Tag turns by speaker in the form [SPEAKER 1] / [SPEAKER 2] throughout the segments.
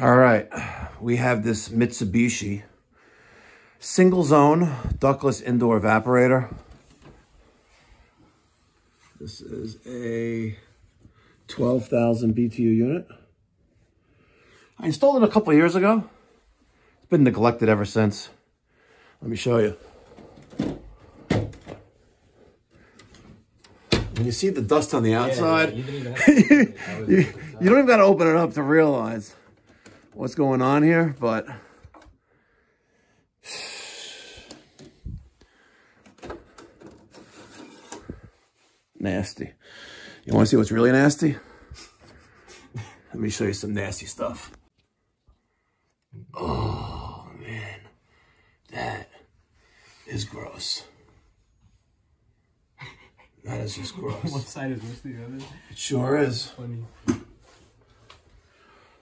[SPEAKER 1] All right, we have this Mitsubishi single zone ductless indoor evaporator. This is a 12,000 BTU unit. I installed it a couple years ago. It's been neglected ever since. Let me show you. When you see the dust on the outside, yeah, you, you, you don't even got to open it up to realize what's going on here, but nasty. You want to see what's really nasty? Let me show you some nasty stuff. Oh, man. That is gross. That is just gross.
[SPEAKER 2] what side is this the other?
[SPEAKER 1] It sure is. Funny.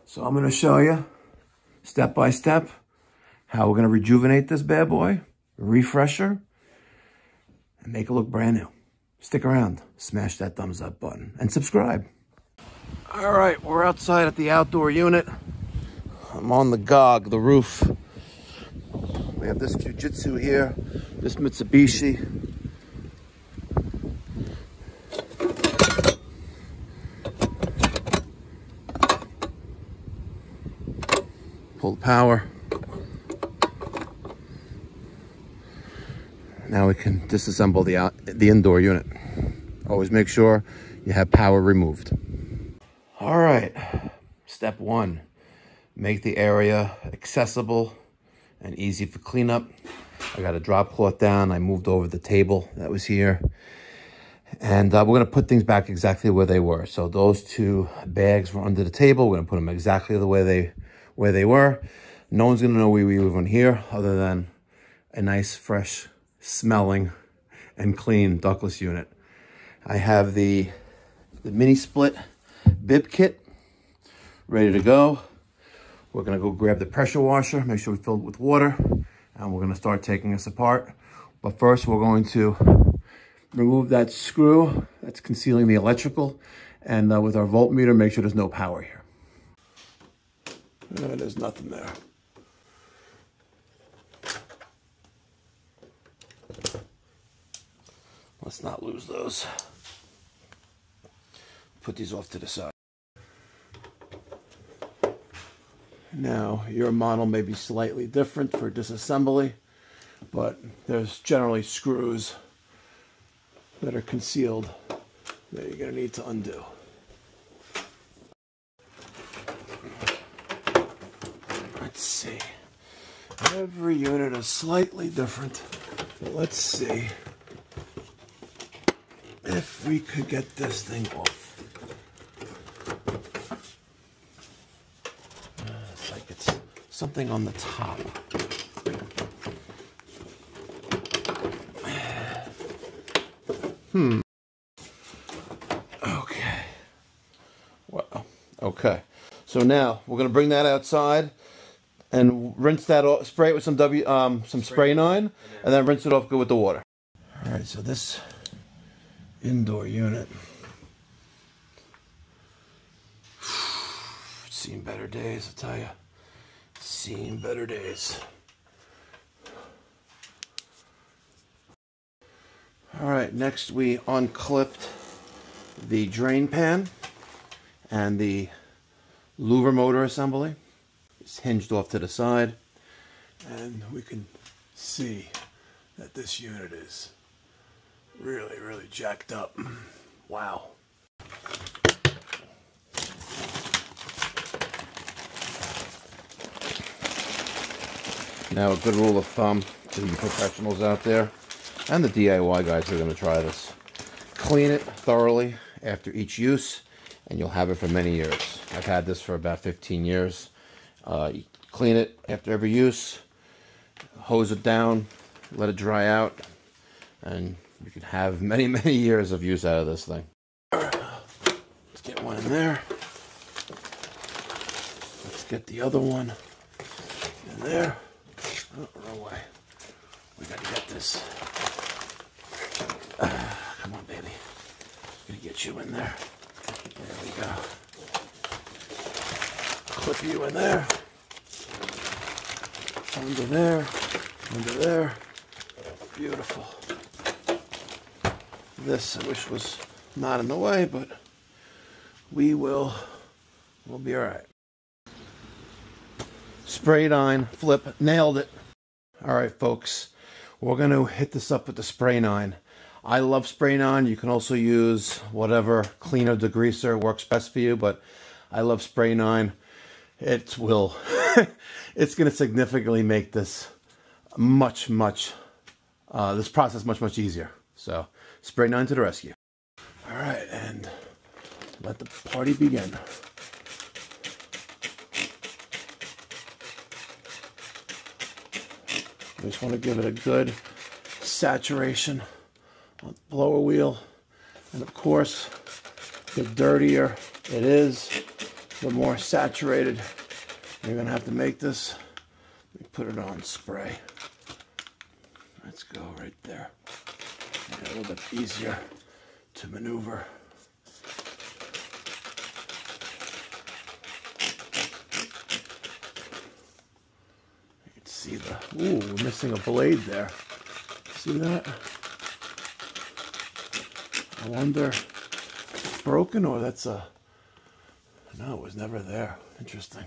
[SPEAKER 1] So I'm going to show you step by step how we're going to rejuvenate this bad boy, refresher, and make it look brand new. Stick around, smash that thumbs up button, and subscribe. All right, we're outside at the outdoor unit. I'm on the GOG, the roof. We have this Fujitsu here, this Mitsubishi, pull power. Now we can disassemble the, out, the indoor unit. Always make sure you have power removed. All right, step one, make the area accessible and easy for cleanup. I got a drop cloth down. I moved over the table that was here. And uh, we're gonna put things back exactly where they were. So those two bags were under the table. We're gonna put them exactly the way they where they were. No one's gonna know we were even here other than a nice, fresh smelling and clean ductless unit. I have the, the mini split bib kit ready to go. We're gonna go grab the pressure washer, make sure we fill it with water, and we're gonna start taking this apart. But first we're going to remove that screw that's concealing the electrical, and uh, with our voltmeter, make sure there's no power here. There's nothing there. Let's not lose those. Put these off to the side. Now, your model may be slightly different for disassembly, but there's generally screws that are concealed that you're going to need to undo. Let's see. Every unit is slightly different. But let's see if we could get this thing off. Uh, it's like it's something on the top. Hmm. Okay. Well, okay. So now we're gonna bring that outside and rinse that off, spray it with some W, um, some spray nine, and then rinse it off good with the water. All right, so this indoor unit. seen better days, I tell you. Seen better days. All right, next we unclipped the drain pan and the louver motor assembly. It's hinged off to the side and we can see that this unit is really, really jacked up. Wow. Now a good rule of thumb to the professionals out there and the DIY guys who are going to try this. Clean it thoroughly after each use and you'll have it for many years. I've had this for about 15 years. Uh, clean it after every use, hose it down, let it dry out, and you can have many, many years of use out of this thing. let's get one in there. Let's get the other one in there. Oh, wrong way. We gotta get this. Uh, come on, baby. Gonna get you in there. There we go. Put you in there. Under there. Under there. Beautiful. This I wish was not in the way, but we will we'll be all right. Sprayed on, flip, nailed it. All right, folks, we're to hit this up with the spray nine. I love spray nine. You can also use whatever cleaner degreaser works best for you, but I love spray nine. It will, it's going to significantly make this much, much, uh, this process much, much easier. So spray nine to the rescue. All right, and let the party begin. I just want to give it a good saturation on the blower wheel. And of course, the dirtier it is, the more saturated you're going to have to make this. Let me put it on spray. Let's go right there. a little bit easier to maneuver. You can see the, ooh, we're missing a blade there. See that? I wonder, broken or that's a, no, it was never there. Interesting.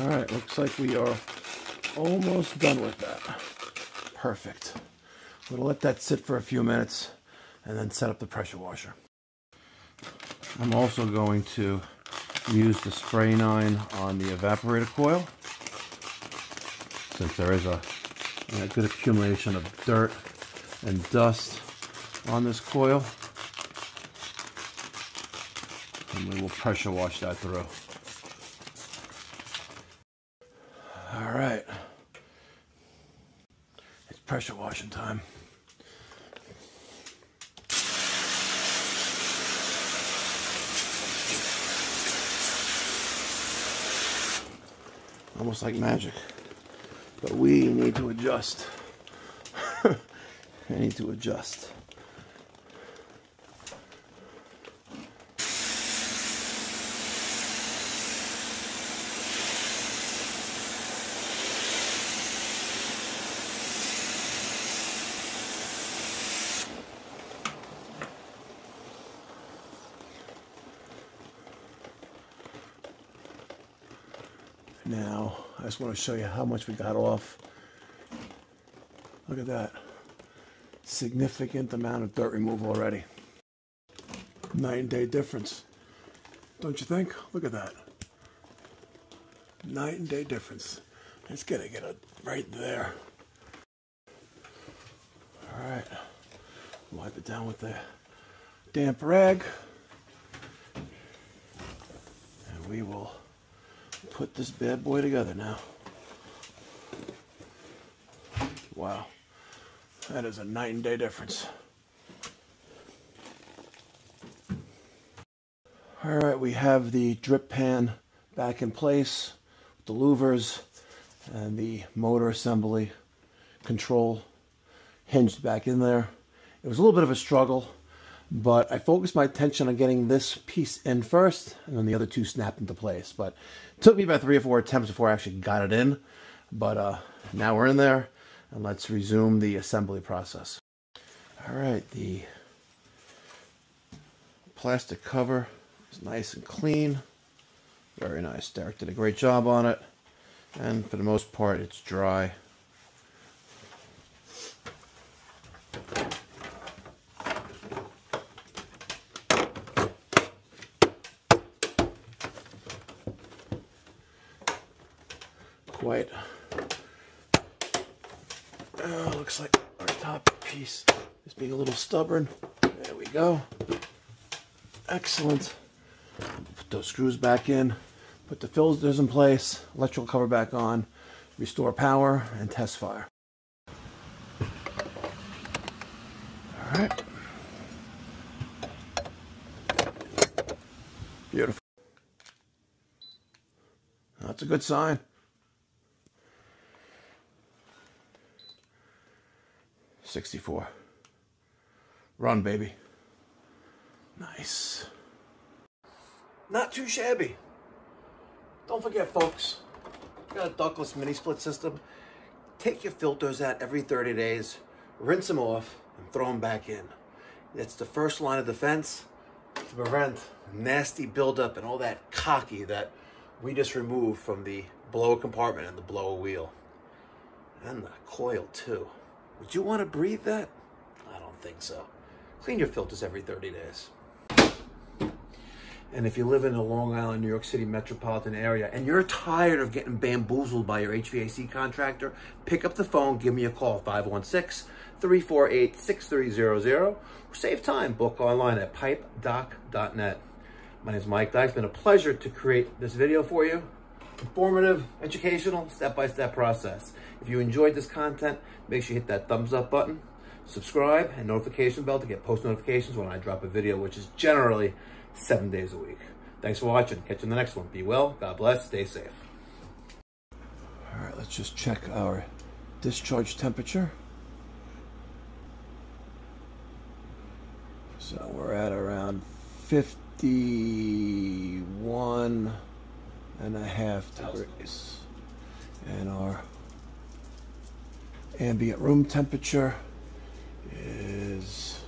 [SPEAKER 1] All right, looks like we are almost done with that. Perfect. We're gonna let that sit for a few minutes and then set up the pressure washer. I'm also going to use the spray nine on the evaporator coil since there is a, a good accumulation of dirt and dust on this coil. And we will pressure wash that through. All right. It's pressure washing time. Almost like magic. But we need to adjust. I need to adjust. Now, I just want to show you how much we got off. Look at that. Significant amount of dirt removal already. Night and day difference. Don't you think? Look at that. Night and day difference. It's gonna get it right there. All right. Wipe it down with the damp rag. And we will put this bad boy together now. Wow. That is a night and day difference. All right, we have the drip pan back in place, the louvers and the motor assembly control hinged back in there. It was a little bit of a struggle, but I focused my attention on getting this piece in first, and then the other two snapped into place. But it took me about three or four attempts before I actually got it in. But uh, now we're in there, and let's resume the assembly process. All right, the plastic cover is nice and clean. Very nice. Derek did a great job on it. And for the most part, it's dry. quite. Oh, looks like our top is being a little stubborn. There we go. Excellent. Put those screws back in. Put the filters in place. Electrical cover back on. Restore power and test fire. All right. Beautiful. That's a good sign. Sixty-four. Run, baby. Nice. Not too shabby. Don't forget, folks, got a ductless mini split system. Take your filters out every 30 days, rinse them off, and throw them back in. It's the first line of defense to prevent nasty buildup and all that cocky that we just removed from the blower compartment and the blower wheel. And the coil, too. Would you want to breathe that? I don't think so. Clean your filters every 30 days. And if you live in the Long Island, New York City metropolitan area and you're tired of getting bamboozled by your HVAC contractor, pick up the phone, give me a call, 516-348-6300, save time, book online at pipedoc.net. My name is Mike Dyke. It's been a pleasure to create this video for you. Informative, educational, step-by-step -step process. If you enjoyed this content, make sure you hit that thumbs up button, subscribe, and notification bell to get post notifications when I drop a video, which is generally seven days a week. Thanks for watching. Catch you in the next one. Be well. God bless. Stay safe. All right, let's just check our discharge temperature. So we're at around 51 and a half degrees. And our ambient room temperature is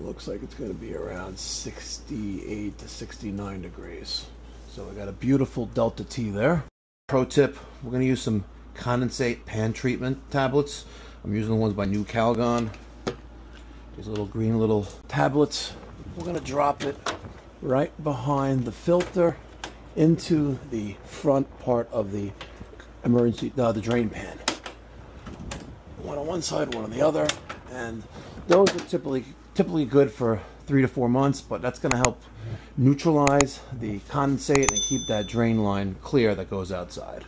[SPEAKER 1] looks like it's going to be around 68 to 69 degrees. So we got a beautiful Delta T there. Pro tip, we're going to use some condensate pan treatment tablets. I'm using the ones by Nu-Calgon. These little green little tablets. We're going to drop it right behind the filter into the front part of the emergency, uh, the drain pan. One on one side, one on the other. And those are typically typically good for three to four months, but that's going to help neutralize the condensate and keep that drain line clear that goes outside.